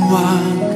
晚